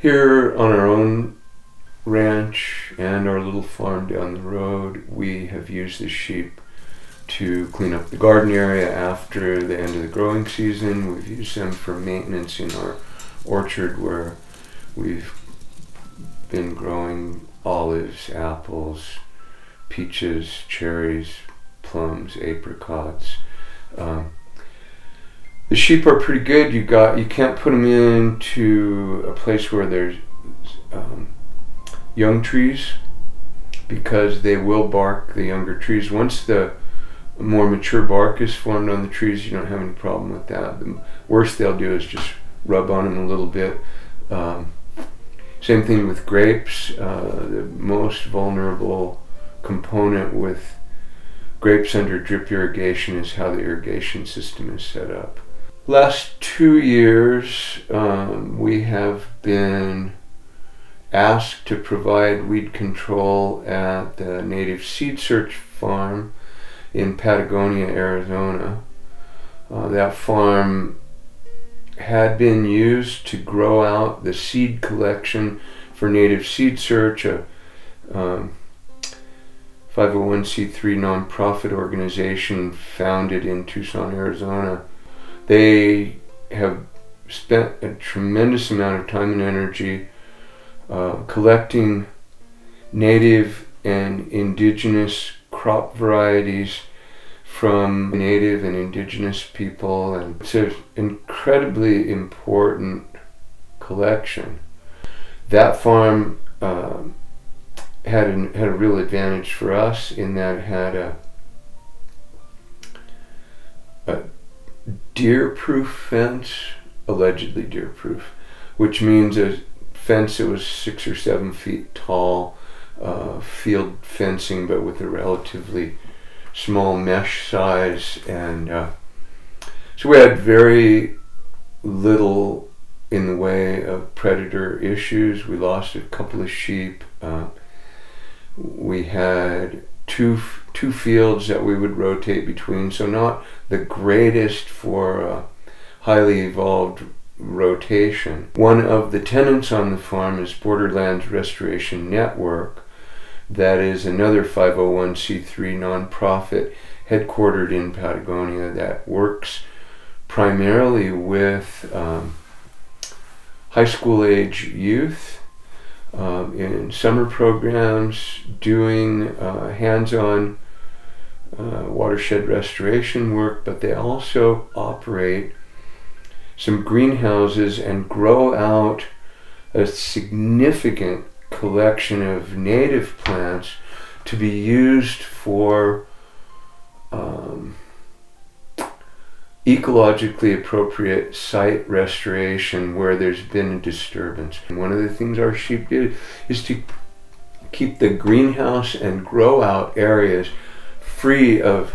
Here on our own ranch and our little farm down the road, we have used the sheep to clean up the garden area after the end of the growing season. We've used them for maintenance in our orchard where we've been growing olives, apples, peaches, cherries, plums, apricots. Um, the sheep are pretty good. You got you can't put them into a place where there's um, young trees because they will bark the younger trees. Once the more mature bark is formed on the trees, you don't have any problem with that. The worst they'll do is just rub on them a little bit. Um, same thing with grapes. Uh, the most vulnerable component with grapes under drip irrigation is how the irrigation system is set up. Last two years, um, we have been asked to provide weed control at the Native Seeds Search Farm in Patagonia, Arizona. Uh, that farm had been used to grow out the seed collection for Native Seeds Search, a um, 501c3 nonprofit organization founded in Tucson, Arizona. They have spent a tremendous amount of time and energy uh, collecting native and indigenous crop varieties from native and indigenous people, and it's an incredibly important collection. That farm uh, had an, had a real advantage for us in that it had a, a deer-proof fence, allegedly deer-proof, which means a fence that was six or seven feet tall, uh, field fencing, but with a relatively small mesh size, and uh, so we had very little in the way of predator issues. We lost a couple of sheep. Uh, we had two two fields that we would rotate between, so not the greatest for highly evolved rotation. One of the tenants on the farm is Borderlands Restoration Network, that is another 501c3 nonprofit headquartered in Patagonia that works primarily with um, high school age youth um, in summer programs, doing uh, hands on uh, watershed restoration work, but they also operate some greenhouses and grow out a significant collection of native plants to be used for um, ecologically appropriate site restoration where there's been a disturbance. And one of the things our sheep do is to keep the greenhouse and grow out areas free of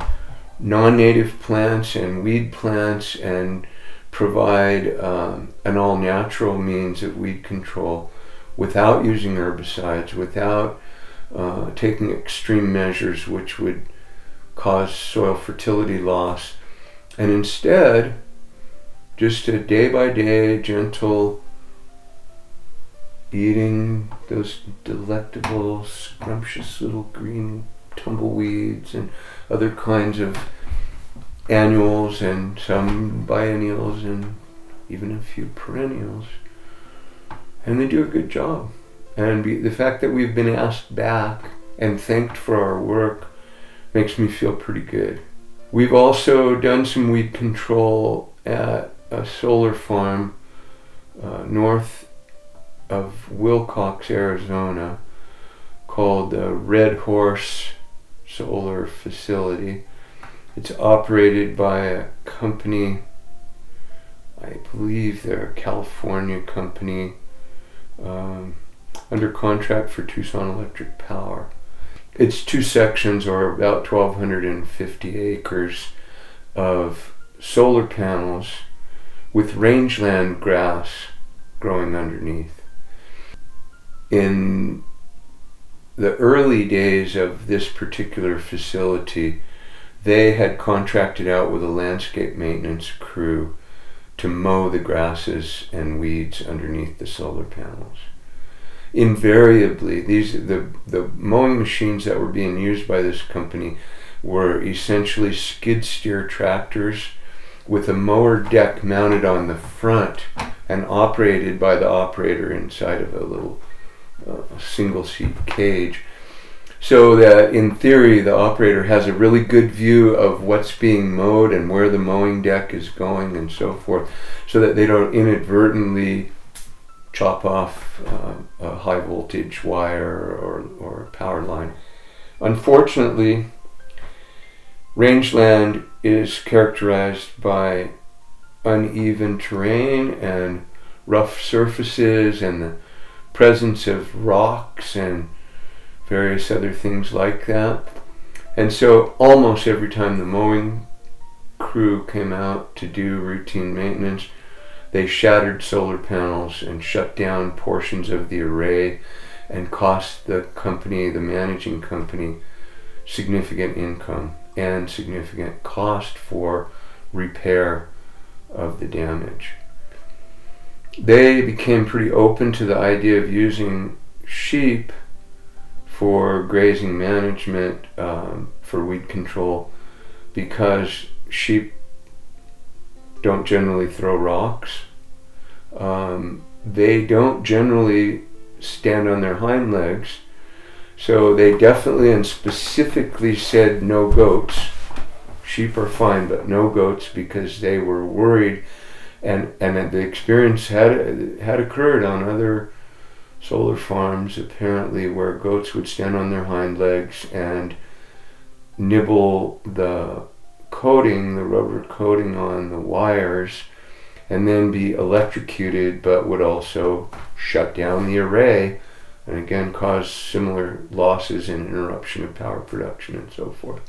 non-native plants and weed plants and provide um, an all-natural means of weed control without using herbicides, without uh, taking extreme measures which would cause soil fertility loss, and instead just a day by day gentle eating those delectable, scrumptious little green tumbleweeds and other kinds of annuals and some biennials and even a few perennials and they do a good job. And be, the fact that we've been asked back and thanked for our work makes me feel pretty good. We've also done some weed control at a solar farm uh, north of Willcox, Arizona, called the Red Horse Solar Facility. It's operated by a company, I believe they're a California company um, under contract for Tucson Electric Power. Its two sections are about 1,250 acres of solar panels with rangeland grass growing underneath. In the early days of this particular facility, they had contracted out with a landscape maintenance crew to mow the grasses and weeds underneath the solar panels. Invariably, these the, the mowing machines that were being used by this company were essentially skid steer tractors with a mower deck mounted on the front and operated by the operator inside of a little uh, single seat cage. So that in theory, the operator has a really good view of what's being mowed and where the mowing deck is going and so forth, so that they don't inadvertently chop off uh, a high voltage wire or, or power line. Unfortunately, rangeland is characterized by uneven terrain and rough surfaces and the presence of rocks and various other things like that. And so almost every time the mowing crew came out to do routine maintenance, they shattered solar panels and shut down portions of the array and cost the company, the managing company, significant income and significant cost for repair of the damage. They became pretty open to the idea of using sheep for grazing management um, for weed control because sheep don't generally throw rocks. Um, they don't generally stand on their hind legs so they definitely and specifically said no goats. Sheep are fine, but no goats because they were worried, and and the experience had had occurred on other solar farms apparently where goats would stand on their hind legs and nibble the coating, the rubber coating on the wires, and then be electrocuted, but would also shut down the array and again cause similar losses and interruption of power production and so forth.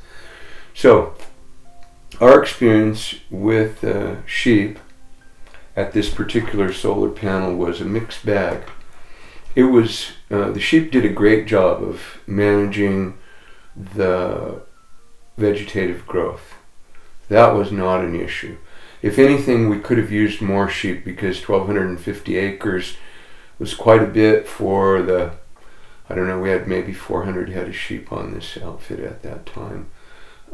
So, our experience with uh, sheep at this particular solar panel was a mixed bag. It was uh, the sheep did a great job of managing the vegetative growth. That was not an issue. If anything, we could have used more sheep because 1,250 acres was quite a bit for the, I don't know, we had maybe 400 head of sheep on this outfit at that time.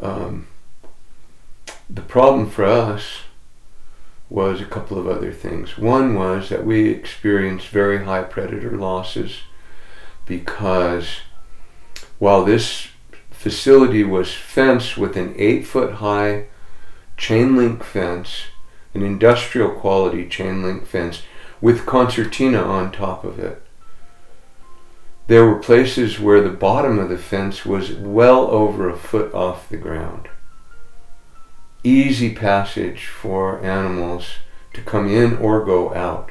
Um, the problem for us was a couple of other things. One was that we experienced very high predator losses because while this facility was fenced with an eight foot high chain link fence, an industrial quality chain link fence, with concertina on top of it. There were places where the bottom of the fence was well over a foot off the ground. Easy passage for animals to come in or go out.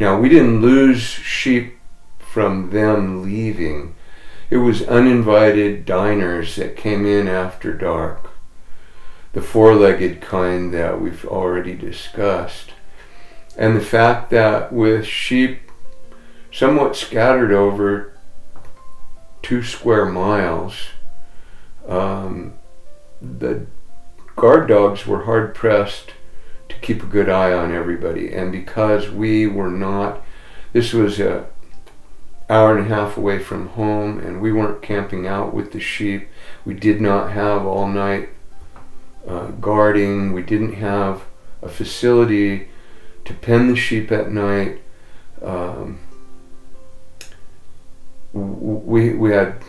Now, we didn't lose sheep from them leaving. It was uninvited diners that came in after dark. The four legged kind that we've already discussed and the fact that with sheep somewhat scattered over two square miles, um, the guard dogs were hard pressed to keep a good eye on everybody. And because we were not, this was a hour and a half away from home, and we weren't camping out with the sheep. We did not have all night uh, guarding. We didn't have a facility to pen the sheep at night. Um, we we had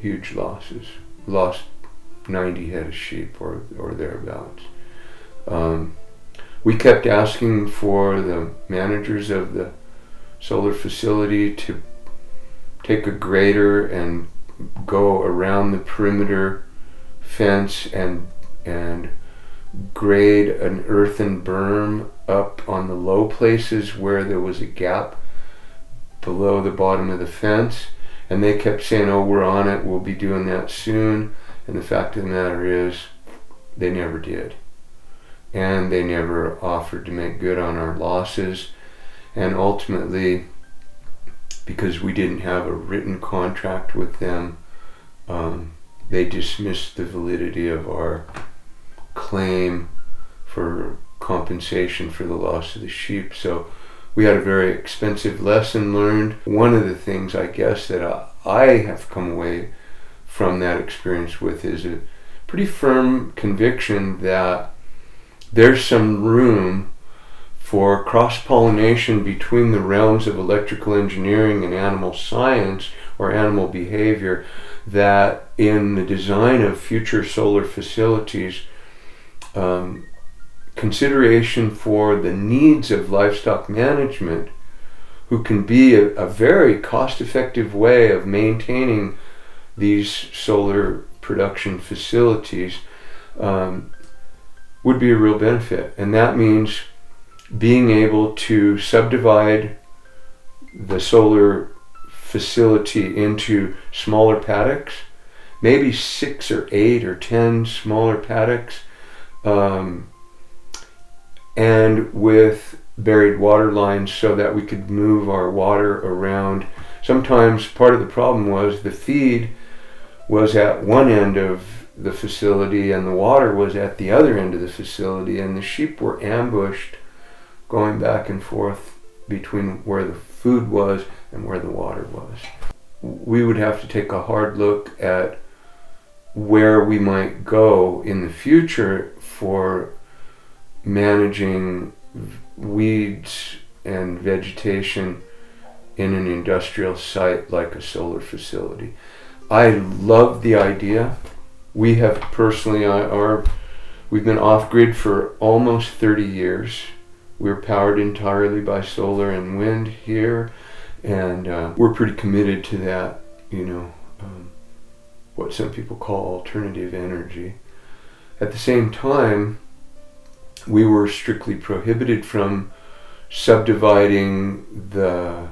huge losses. Lost 90 head of sheep or or thereabouts. Um, we kept asking for the managers of the solar facility to take a grader and go around the perimeter fence and and grade an earthen berm up on the low places where there was a gap below the bottom of the fence. And they kept saying, oh, we're on it, we'll be doing that soon. And the fact of the matter is, they never did. And they never offered to make good on our losses. And ultimately, because we didn't have a written contract with them, um, they dismissed the validity of our claim for compensation for the loss of the sheep. So we had a very expensive lesson learned. One of the things I guess that I have come away from that experience with is a pretty firm conviction that there's some room for cross pollination between the realms of electrical engineering and animal science or animal behavior that in the design of future solar facilities um, consideration for the needs of livestock management, who can be a, a very cost effective way of maintaining these solar production facilities, um, would be a real benefit. And that means being able to subdivide the solar facility into smaller paddocks, maybe six or eight or ten smaller paddocks. Um, and with buried water lines so that we could move our water around. Sometimes part of the problem was the feed was at one end of the facility and the water was at the other end of the facility and the sheep were ambushed going back and forth between where the food was and where the water was. We would have to take a hard look at where we might go in the future for managing weeds and vegetation in an industrial site like a solar facility. I love the idea. We have personally, our, we've been off grid for almost 30 years. We're powered entirely by solar and wind here, and uh, we're pretty committed to that, you know, um, what some people call alternative energy. At the same time, we were strictly prohibited from subdividing the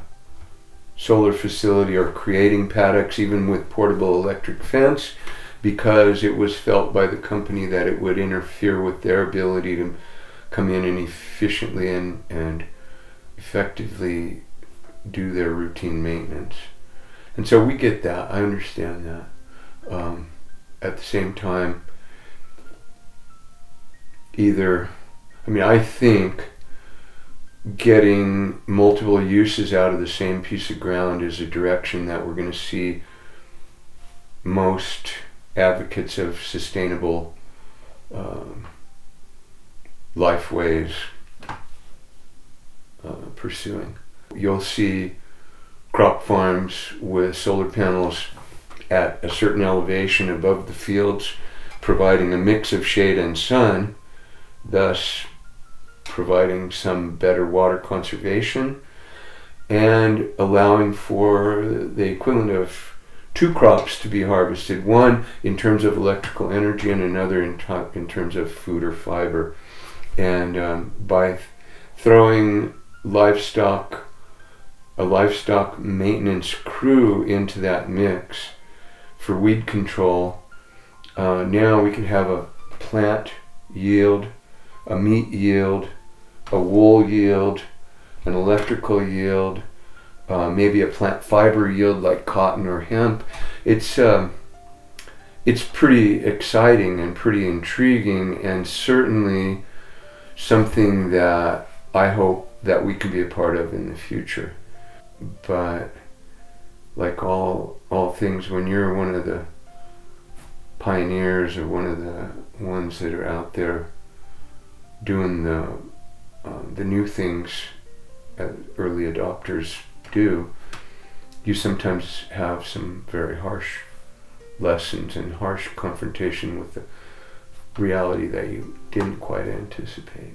solar facility or creating paddocks even with portable electric fence because it was felt by the company that it would interfere with their ability to come in and efficiently and, and effectively do their routine maintenance. And so we get that. I understand that. Um, at the same time, either I mean, I think getting multiple uses out of the same piece of ground is a direction that we're going to see most advocates of sustainable um, lifeways uh, pursuing. You'll see crop farms with solar panels at a certain elevation above the fields, providing a mix of shade and sun, thus providing some better water conservation and allowing for the equivalent of two crops to be harvested one in terms of electrical energy and another in, in terms of food or fiber. And um, by throwing livestock, a livestock maintenance crew into that mix for weed control, uh, now we can have a plant yield, a meat yield, a wool yield, an electrical yield, uh, maybe a plant fiber yield like cotton or hemp. It's uh, it's pretty exciting and pretty intriguing, and certainly something that I hope that we can be a part of in the future. But like all all things, when you're one of the pioneers or one of the ones that are out there doing the um, the new things early adopters do, you sometimes have some very harsh lessons and harsh confrontation with the reality that you didn't quite anticipate.